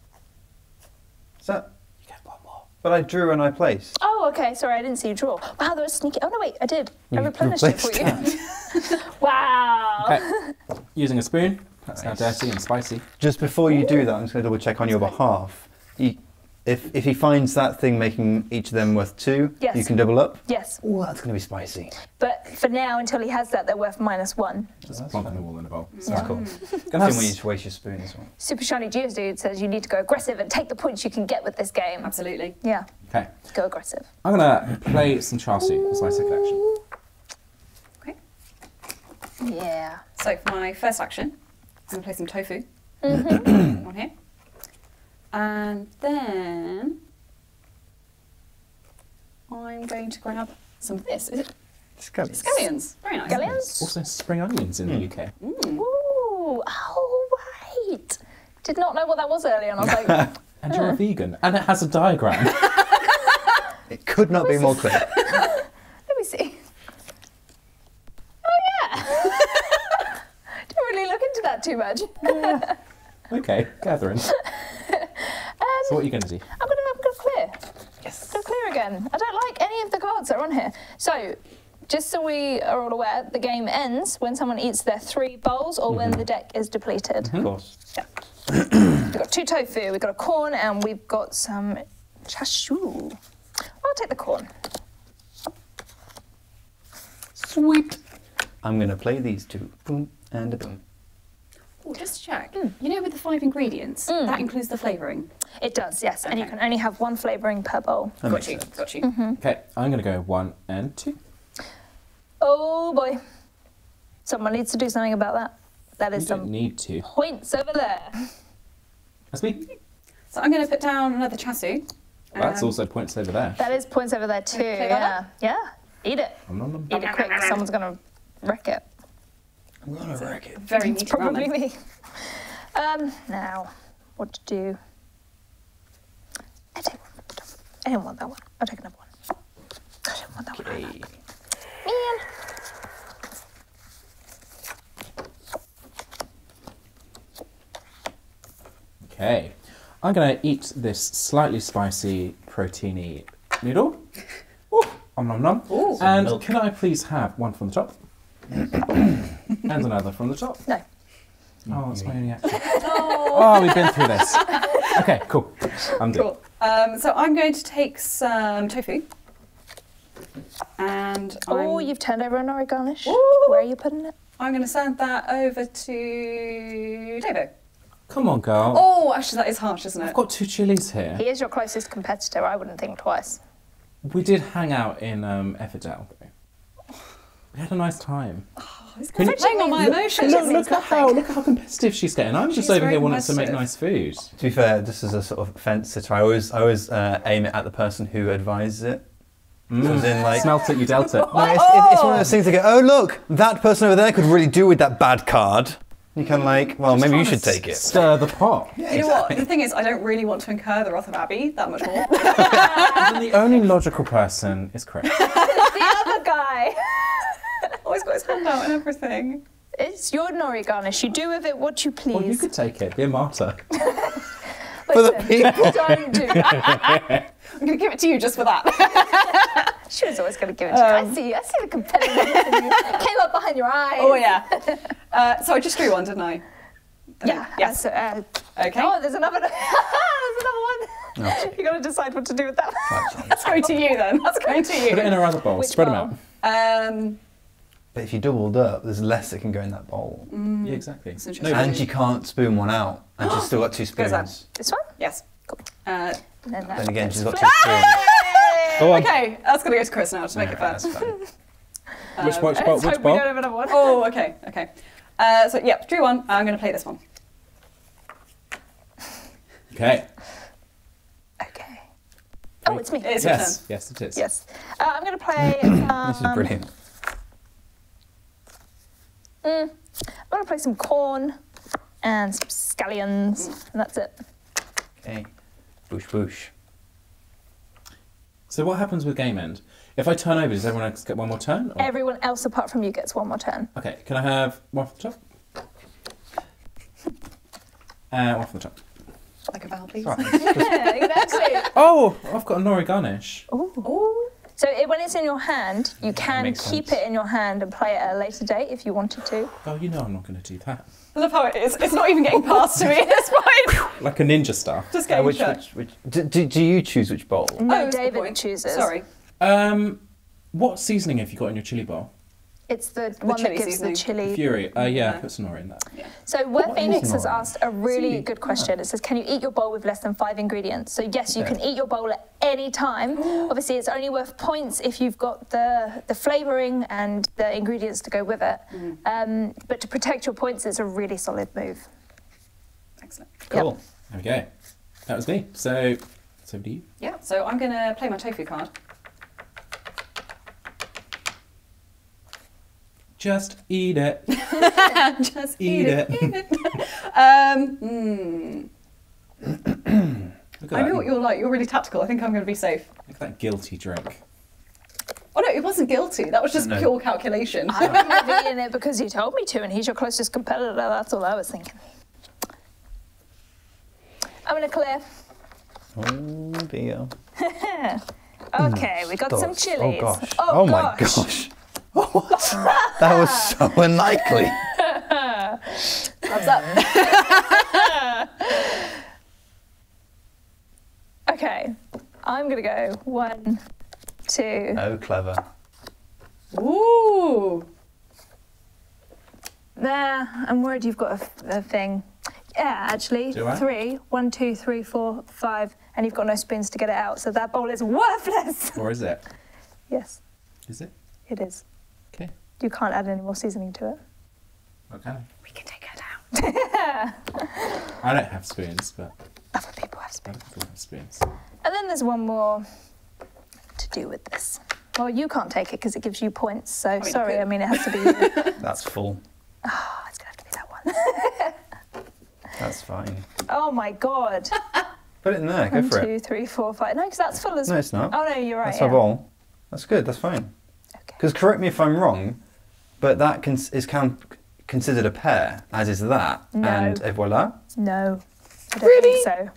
Is that? You get one more. But I drew and I placed. Oh, okay. Sorry, I didn't see you draw. Wow, that was sneaky. Oh, no, wait, I did. I replenished it for you. wow. Okay. Using a spoon. That's Nice. now dirty and spicy. Just before you do that, I'm just going to double check on your behalf. You, if if he finds that thing making each of them worth two, Yes. you can double up. Yes, Oh, that's going to be spicy. but for now, until he has that, they're worth minus one. Just plonk them all in a bowl. That's Yeah. cool. Gonna Didn't have you s- to waste your spoon as well. Super Shiny Geodude says you need to go aggressive and take the points you can get with this game. Absolutely. Yeah, Okay, go aggressive. I'm gonna play some Charsu as my second action. Okay. Yeah. So for my first action, I'm going to play some tofu Mm-hmm. on here. And then I'm going to grab some of this. Is it scallions? Very nice. Galleons? Also, spring onions in the UK. Ooh, oh, right. Did not know what that was earlier, and I was like, And you're a vegan, and it has a diagram. It could not be more clear. let me see. Oh, yeah. Didn't really look into that too much. okay, Catherine. so what are you going to do? I'm gonna, I'm gonna clear. Yes. Go clear again. I don't like any of the cards that are on here. So, just so we are all aware, the game ends when someone eats their three bowls or when mm-hmm. the deck is depleted. Mm-hmm. Of course. Yeah. We've got two tofu, we've got a corn, and we've got some chashu. I'll take the corn. Sweet. I'm going to play these two. Boom and a boom. Just to check. Hmm. You know, with the five ingredients, hmm. that includes the flavouring. It does, yes, and you can only have one flavouring per bowl. That Got makes you. sense. Got you. Mm-hmm. Okay, I'm going to go one and two. Oh boy. Someone needs to do something about that. That is You don't some need to. points over there. That's me. So I'm going to put down another chashu. Well, that's Um, also points over there. That is points over there too. Yeah. Yeah. Eat it. Nom, nom, nom. Eat it quick. Someone's gonna wreck it. I'm going to wreck it. Very It's meaty probably ramen. me. Um, now, what to do? I take one. I didn't want that one. I'll take another one. I didn't want that one. Okay. Man. Okay. I'm going to eat this slightly spicy, proteiny noodle. Ooh, om nom nom. Ooh. And milk. can I please have one from the top? and another from the top. No. Oh, that's my only action. oh, we've been through this. Okay, cool. I'm good. Cool. Um, so I'm going to take some tofu. And Oh, I'm, you've turned over a nori garnish. Ooh. Where are you putting it? I'm going to send that over to David. Come on, girl. Oh, actually, that is harsh, isn't it? I've got two chilies here. He is your closest competitor. I wouldn't think twice. We did hang out in um, Everdell. Though. We had a nice time. He's Can you- playing on my emotions. Look, means look at how look at how competitive she's getting. I'm just She's over here wanting to make nice food. To be fair, this is a sort of fence sitter, I always, I always uh, aim it at the person who advises it. Mm. So in, like, Smelt it, you dealt it. No, it's, it's, it's one of those things that go, oh look, that person over there could really do with that bad card. You can, like, well, maybe you should take it. Stir the pot. You know what? The thing is, I don't really want to incur the wrath of Abi that much more. The only logical person is Chris. the other guy. Always got his hand out and everything. It's your nori garnish. You do with it what you please. Well, you could take it. Be a martyr. For the people. Don't do. I'm going to give it to you just for that. She was always going to give it to you. I Um, see. I see the competitiveness in you. It came up behind your eyes. oh, yeah. Uh, so I just drew one, didn't I? Yeah. Yes. Uh, so, uh, Okay. Oh, there's another. there's another one. you got to decide what to do with that. That's going to you then. That's going to you. Put it in you. a other bowl. Which Spread bowl? them out. Um, But if you doubled up, there's less that can go in that bowl. Yeah, exactly. No, And you can't spoon one out. And she's still got two Goes that? spoons. This one. yes. Cool. Uh, And then, Then again, she's got two spoons. Go okay, that's going to go to Chris now to make it fair. That's fine. Which, Um, which bowl? Which we bowl? don't have another one. Oh, okay, okay. Uh, so, yeah, drew one. I'm going to play this one. Okay. Okay. Oh, it's me. It's your Yes, turn. yes, it is. Yes. Uh, I'm going to play. Um, This is brilliant. Mm, I'm going to play some corn and some scallions, and that's it. Okay. Boosh boosh. So what happens with game end? If I turn over, does everyone else get one more turn? or- Everyone else apart from you gets one more turn. Okay, can I have one from the top? Uh, one from the top. Like a vowel, please. Right. yeah, exactly. Oh, I've got a nori garnish. Ooh. Oh, So it, when it's in your hand, you can keep sense. it in your hand and play it at a later date if you wanted to. Oh, you know I'm not going to do that. I love how it is. It's not even getting past to me at this point. Like a ninja star. Just Uh, getting which, which, which, do, do, do you choose which bowl? No, Oh, David chooses. Sorry. Um, what seasoning have you got in your chili bowl? It's the, one that gives seasoning. the chili. Fury. Uh, yeah, Yeah. put some Nori in that. So where What Phoenix has asked a really Seaweed. good question. It says, "Can you eat your bowl with less than five ingredients?" So yes, you Okay. can eat your bowl at any time. Obviously, it's only worth points if you've got the the flavoring and the ingredients to go with it. Um, but to protect your points, it's a really solid move. Excellent. Cool. There we go. That was me. So, so do you? Yeah, so I'm going to play my tofu card. Just eat it. Just Eat it. Eat it. um. Look at I that. know what you're like. You're really tactical. I think I'm going to be safe. Look at that guilty drink. Oh no, it wasn't guilty. That was just No. pure calculation. I would have in it because you told me to, and he's your closest competitor. That's all I was thinking. I'm gonna clear. Oh dear. Okay, we got some chilies. Oh gosh. Oh, my gosh. What? that was so unlikely. Thumbs up. Okay, I'm gonna go one, two. Oh, clever. Ooh. There, I'm worried you've got a thing. Yeah, actually, Do I? three. One, two, three, four, five, and you've got no spoons to get it out, so that bowl is worthless. Or is it? yes, Is it? it is. Okay. You can't add any more seasoning to it. Okay. We can take it out. I don't have spoons, but Other people have spoons. other people have spoons. And then there's one more to do with this. Well, you can't take it because it gives you points. So mean, sorry. I mean, it has to be. That's full. oh, it's gonna have to be that one. That's fine. oh my god. Put it in there. Go for two, it. three, four, five. No, because that's full as. No, it's not. Oh no, you're right. That's yeah. our bowl. That's good. That's fine. Okay. Because correct me if I'm wrong, but that cons- is count- considered a pair, as is that. No. And et voila. No, I don't think so.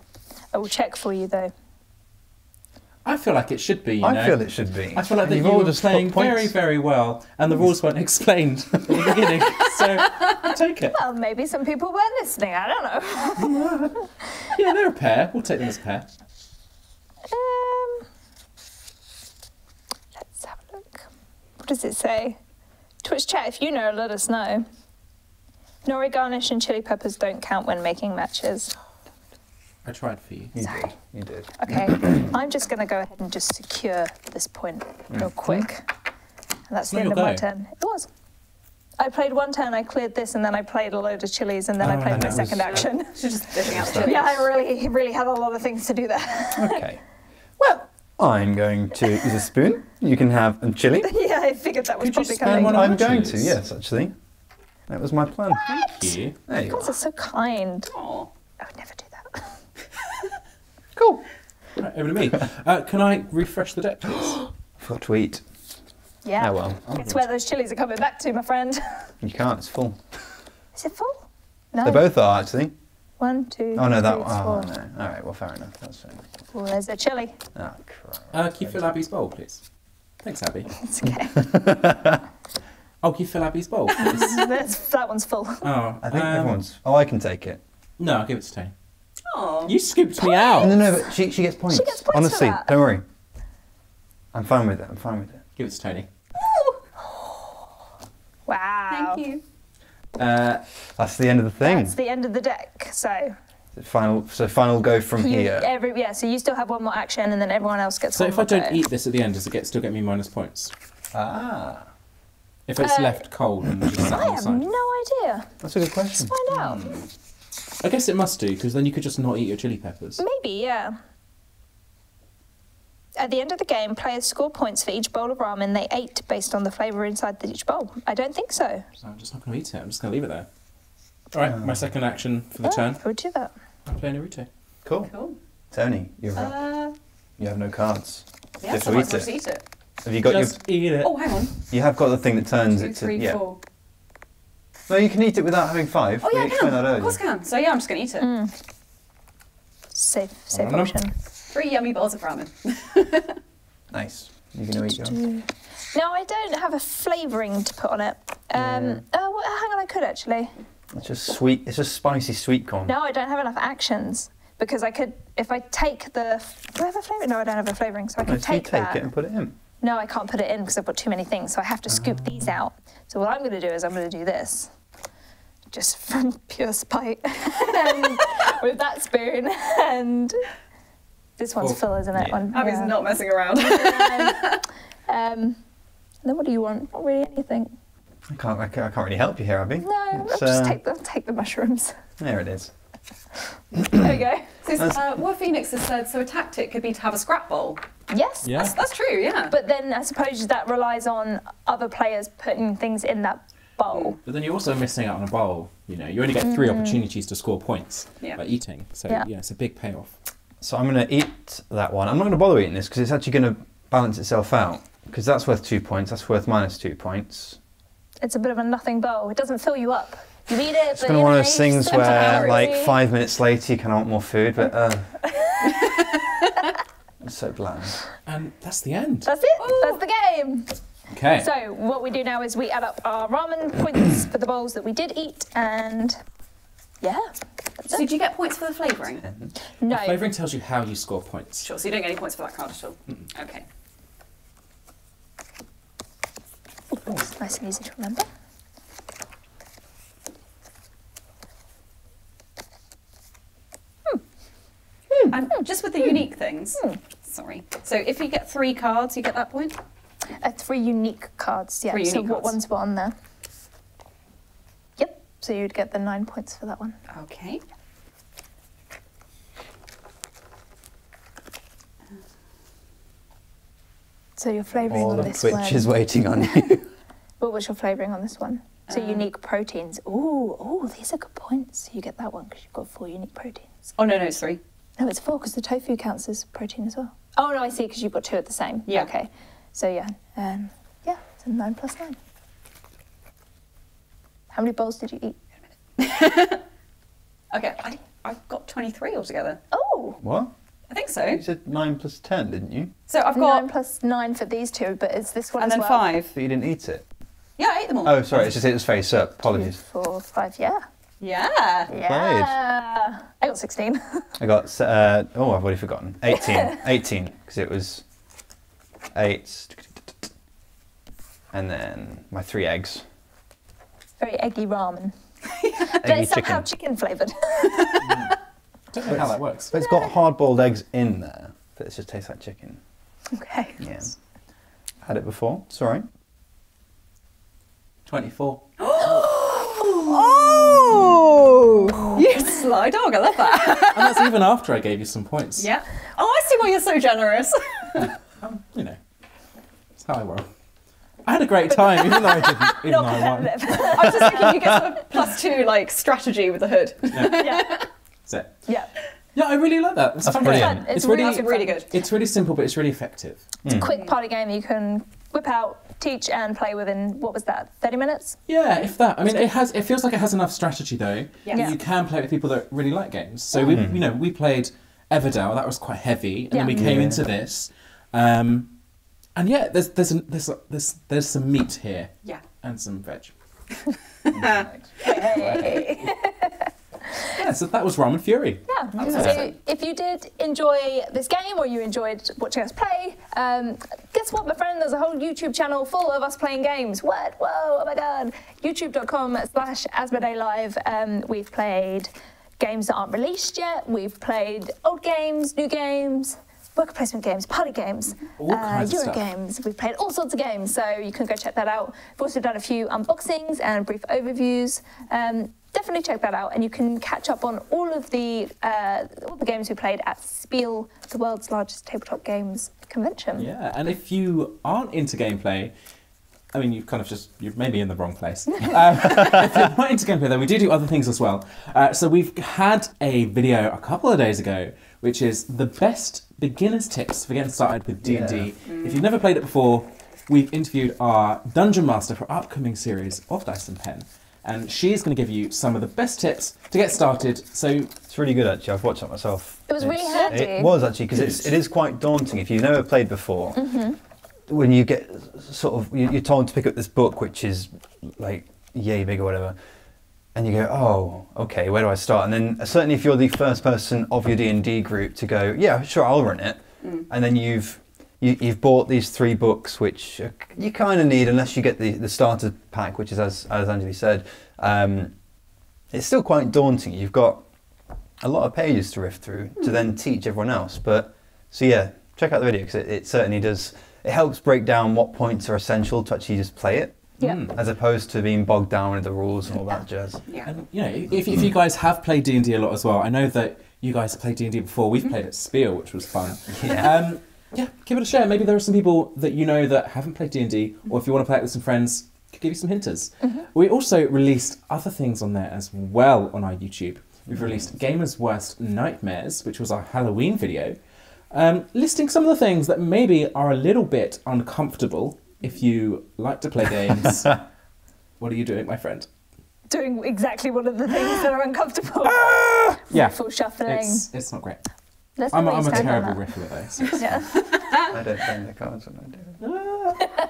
I will check for you though. I feel like it should be. You I know? feel it should be. I feel like that You've all were playing very, very well, and the rules weren't explained at the beginning. so take it. Well, maybe some people weren't listening. I don't know. Yeah, they're a pair. We'll take them as a pair. Um, let's have a look. What does it say? Twitch chat, if you know, let us know. Nori garnish and chili peppers don't count when making matches. I tried for you. You Sorry. did. You did. Okay, I'm just going to go ahead and just secure this point mm. real quick. And that's the end your of my turn. It was. I played one turn, I cleared this, and then I played a load of chilies, and then oh, I Oh, played and my that was- second action. She's just out yeah, I really, really had a lot of things to do there. Okay. well, I'm going to use a spoon. You can have a chili. yeah, I figured that was Could you probably spare coming. one I'm going to, yes, actually. That was my plan. Thank you. There you You guys are. are so kind. Aw. I would never do that. Cool. Right, over to me. Uh, can I refresh the deck, please? Forgot to eat. Yeah. Oh well. It's where those chilies are coming back to, my friend. You can't, it's full. Is it full? No. They both are, actually. One, two, Oh no, that three, one. Oh four. no. Alright, well, fair enough. That's fair. Well, there's a chili. Oh, crap. Uh, can you fill Abi's bowl, please? Thanks, Abi. It's okay. Oh, can you fill Abi's bowl. That's, that one's full. Oh, I think um, everyone's. Oh, I can take it. No, I'll give it to Tony. Aw. You scooped me out. No, no, but she, she gets points. She gets points for Honestly, that. don't worry. I'm fine with it. I'm fine with it. Give it to Tony. Wow. Thank you. Uh, That's the end of the thing. That's the end of the deck. So, Final. So final go from you, here. every yeah. So you still have one more action, and then everyone else gets so one if more I don't go. eat this at the end, does it get still get me minus points? Ah, If it's Uh, left cold and just sat I on the have side? no idea. that's a good question. Find out. I guess it must do because then you could just not eat your chili peppers. Maybe, yeah. At the end of the game, players score points for each bowl of ramen they ate based on the flavour inside each bowl. I don't think so. So I'm just not going to eat it. I'm just going to leave it there. All right, my second action for the Oh, turn. I would do that. I'm playing Naruto. Cool. Cool. Tony, you're up. Uh, You have no cards. yes, Just I might eat as it. eat it. Have you got just eat it. Oh, hang on. your? You have got the thing that turns Two, it to three, yeah. four. No, you can eat it without having five. Oh, we yeah, I explained can. that Of course. I can. So, yeah, I'm just going to eat it. Mm. Safe, safe Oh, option. Three yummy bowls of ramen. Nice. You going to eat yours? No, I don't have a flavouring to put on it. Um, oh, well, hang on, I could actually. It's just sweet. It's just spicy sweet corn. No, I don't have enough actions because I could, if I take the, do I have a flavour? No, I don't have a flavouring, so I No, could so you take, take that. it and put it in. No, I can't put it in because I've got too many things, so I have to scoop Ah. these out. So what I'm going to do is I'm going to do this, just from pure spite, and with that spoon, and this one's Well, full, isn't it? yeah. One, Abi's yeah. not messing around. Um, then what do you want? Not really anything. I can't. I can't really help you here, Abi. No, I'll just uh, take the take the mushrooms. There it is. there we go. So, uh, what Phoenix has said, so a tactic could be to have a scrap bowl. Yes. Yeah. That's, that's true, yeah. But then I suppose that relies on other players putting things in that bowl. But then you're also missing out on a bowl. You know, you only get three opportunities to score points Yeah. by eating. So Yeah. yeah. it's a big payoff. So I'm going to eat that one. I'm not going to bother eating this because it's actually going to balance itself out. Because that's worth two points. That's worth minus two points. It's a bit of a nothing bowl. It doesn't fill you up. You eat it, It's but going to you one of those things where, like, five minutes later, you kind of want more food, but uh, it's so bland. And that's the end. That's it. That's the game. Okay. So what we do now is we add up our ramen points for the bowls that we did eat, and yeah, So it. do you get points for the flavouring? No, Flavouring tells you how you score points. Sure, so you don't get any points for that card at all? Okay. It's nice and easy to remember. Hmm. And just with the unique things, sorry. So if you get three cards, you get that point? Uh, three unique cards. Yeah. Three so what cards. ones were on there? Yep. So you'd get the nine points for that one. Okay. So your flavouring on this Twitch one. is waiting on you. What was your flavouring on this one? So Um, unique proteins. Ooh, oh, these are good points. You get that one because you've got four unique proteins. Oh, no, no, it's three. No, it's four because the tofu counts as protein as well. Oh no, I see because you've got two at the same. Yeah. Okay. So yeah, um, yeah, it's a nine plus nine. How many bowls did you eat? Okay, I, I've got 23 altogether. Oh, what? I think so. You said 9 plus 10, didn't you? So I've got, nine plus nine for these two, but is this one and as then well? five. But you didn't eat it. Yeah, I ate them all. Oh, sorry, it's just it was face up. Two, Apologies. four, five. Yeah. Yeah. Yeah. I got sixteen. I got, uh, oh, I've already forgotten. 18. 18, because it was 8. And then my three eggs. Very eggy ramen, but Eggy it's somehow chicken. chicken flavoured. Don't know how that works. But it's got hard boiled eggs in there, but it just tastes like chicken. okay. Yeah. Had it before, sorry. 24. Oh! You sly dog, I love that. and that's even after I gave you some points. yeah. Oh, I see why you're so generous. Um, you know, that's how I roll. I had a great time, even though I didn't, even though I won. I was just thinking you get sort of plus two, like, strategy with the hood. yeah. That's it. Yeah. Yeah, I really like that. It's That's brilliant. Fun. It's, It's really, really That's really good. it's really simple, but it's really effective. It's a quick party game you can whip out, teach, and play within what was that? Thirty minutes. Yeah, if that. I mean, it has. It feels like it has enough strategy though. Yeah. that You can play it with people that really like games. So we, you know, we played Everdell. That was quite heavy, and then we came Yeah. into this, um, and yeah, there's there's a, there's there's there's some meat here Yeah. and some veg. Hey. Yeah, so that was Ramen Fury. Yeah. So if you did enjoy this game or you enjoyed watching us play, um, guess what, my friend? There's a whole YouTube channel full of us playing games. What? Whoa! Oh my God! YouTube.com slash Live. Um, we've played games that aren't released yet. We've played old games, new games. Worker placement games, party games, All kinds Euro games. We've played all sorts of games, so you can go check that out. We've also done a few unboxings and brief overviews. Um, definitely check that out, and you can catch up on all of the uh, all the games we played at Spiel, the world's largest tabletop games convention. Yeah, and if you aren't into gameplay, I mean, you've kind of just, you're maybe in the wrong place. um, if you're not into gameplay, though, we do do other things as well. Uh, so we've had a video a couple of days ago, which is the best beginner's tips for getting started with D&D. If you've never played it before, we've interviewed our Dungeon Master for our upcoming series of Dice and Pen. And she's going to give you some of the best tips to get started. So It's really good actually. I've watched it myself. It was really handy. It was actually because it's it is quite daunting if you've never played before. Mm-hmm. when you get sort of you're told to pick up this book which is like yay big or whatever and you go oh okay where do i start? And then certainly if you're the first person of your d&d group to go yeah sure i'll run it. And then you've you, you've bought these three books which you kind of need unless you get the, the starter pack which is as, as angeli said um, it's still quite daunting. You've got a lot of pages to riff through to then teach everyone else. But so yeah check out the video because it, it certainly does it helps break down what points are essential to actually just play it Yeah. Mm. as opposed to being bogged down with the rules and all that jazz. Yeah. And you know, if, if you guys have played D and D a lot as well, I know that you guys have played D and D before. We've played at Spiel, which was fun. Yeah. Um, yeah, give it a share. Maybe there are some people that you know that haven't played D and D, or if you want to play it with some friends, could give you some hinters. We also released other things on there as well on our YouTube. We've released Gamers' Worst Nightmares, which was our Halloween video, um, listing some of the things that maybe are a little bit uncomfortable if you like to play games. what are you doing, my friend? Doing exactly one of the things that are uncomfortable. Ah! Yeah, Full shuffling. it's, it's not great. Let's I'm, not a- I'm a you stand on terrible that. riffer at those. Yeah. I don't play the cards when I do it. Ah.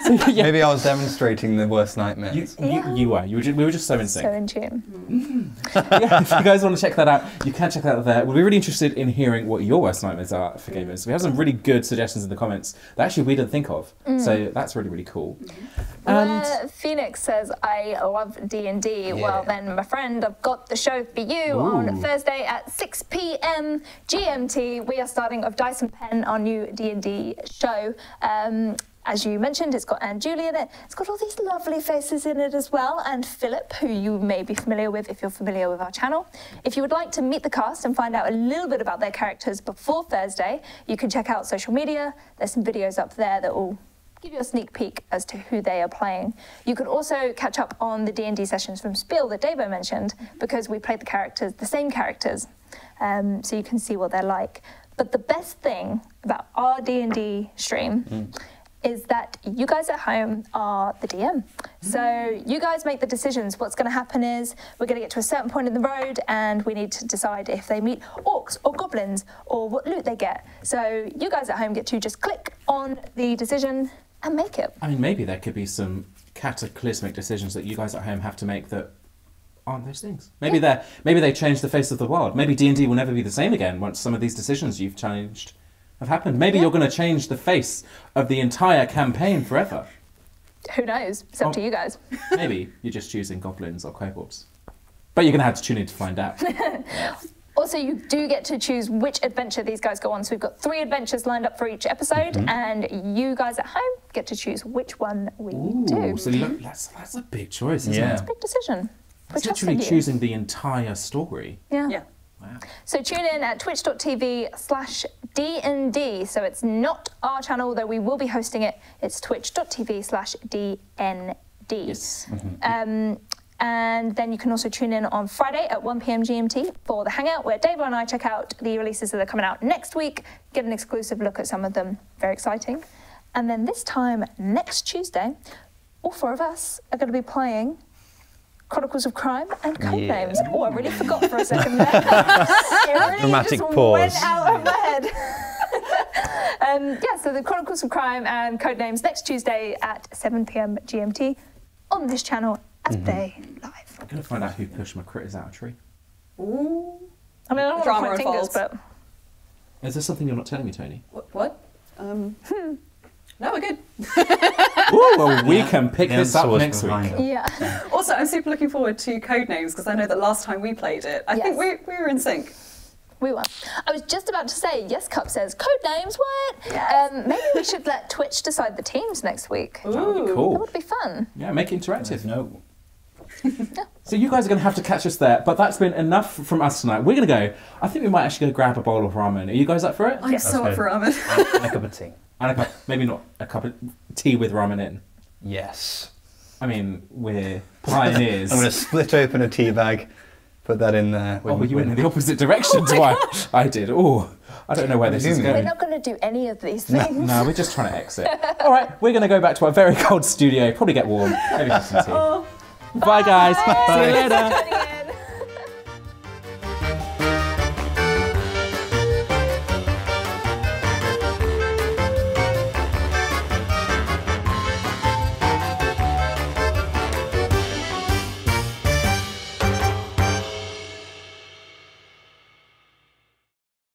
So, yeah, Maybe I was demonstrating the worst you, nightmares. you, you were. You were just, we were just so in sync. So in tune. yeah, if you guys want to check that out, you can check that out there. We'll be really interested in hearing what your worst nightmares are for mm. gamers. We have some really good suggestions in the comments that actually we didn't think of. Mm. So that's really, really cool. Mm-hmm. And Where Phoenix says, "I love D and D." Well, then, my friend, I've got the show for you on Thursday at 6 p.m. GMT. We are starting of Dice and Pen, our new D and D show. Um, as you mentioned, it's got Anne Julie in it. It's got all these lovely faces in it as well, and Philip, who you may be familiar with if you're familiar with our channel. If you would like to meet the cast and find out a little bit about their characters before Thursday, you can check out social media. There's some videos up there that will give you a sneak peek as to who they are playing. You can also catch up on the D&D sessions from Spiel that Davo mentioned because we played the characters, the same characters, um, so you can see what they're like. But the best thing about our D&D stream is that you guys at home are the DM. So you guys make the decisions. What's going to happen is we're going to get to a certain point in the road and we need to decide if they meet orcs or goblins or what loot they get. So you guys at home get to just click on the decision and make it. I mean, maybe there could be some cataclysmic decisions that you guys at home have to make that aren't those things. Maybe they're maybe they change the face of the world. Maybe D and D will never be the same again once some of these decisions you've changed have happened. Maybe Yeah. you're going to change the face of the entire campaign forever. Who knows? It's up Oh. to you guys. Maybe you're just choosing goblins or kobolds. But you're going to have to tune in to find out. Also, you do get to choose which adventure these guys go on. So we've got three adventures lined up for each episode, Mm-hmm. and you guys at home get to choose which one we do. So look, that's that's a big choice, isn't Yeah. it? It's a big decision. We're It's literally choosing the entire story. Yeah. Yeah. Wow. So tune in at twitch.tv slash D&D. So it's not our channel, though we will be hosting it. It's twitch.tv slash DND. Yes. Um, and then you can also tune in on Friday at 1 p.m. GMT for the Hangout, where Dave and I check out the releases that are coming out next week, get an exclusive look at some of them. Very exciting. And then this time next Tuesday, all four of us are going to be playing Chronicles of Crime and Codenames. Yeah. Oh, I really forgot for a second there. it really Dramatic just pause. went out of my head. um, yeah, so the Chronicles of Crime and Codenames next Tuesday at 7 p.m. GMT on this channel as they live. I'm going to find out who pushed my critters out of a tree. Ooh. I mean, I don't Drama want to point fingers, but Is there something you're not telling me, Tony? What? what? Um, no, we're good. Ooh, well, we can pick The this up next week. behind yeah. Also, I'm super looking forward to Codenames because I know that last time we played it, I think we, we were in sync. We were. I was just about to say, yes, Cup says code names, What? Yes. Um, maybe we should let Twitch decide the teams next week. That would be Ooh. That cool. would be fun. Yeah, make it interactive. There's no. So you guys are going to have to catch us there, but that's been enough from us tonight. We're going to go. I think we might actually go grab a bowl of ramen. Are you guys up for it? I'm Yes. so up for ramen. and a cup of tea. And a cup, maybe not a cup of tea with ramen in. Yes. I mean, we're pioneers. I'm going to split open a tea bag, put that in there. Oh, you went in the opposite direction to what I did. Oh, I don't know where this is Zoom in. We're going. not going to do any of these things. No, we're just trying to exit. All right, we're going to go back to our very cold studio, probably get warm, maybe have some tea. Oh. Bye, guys. See you later.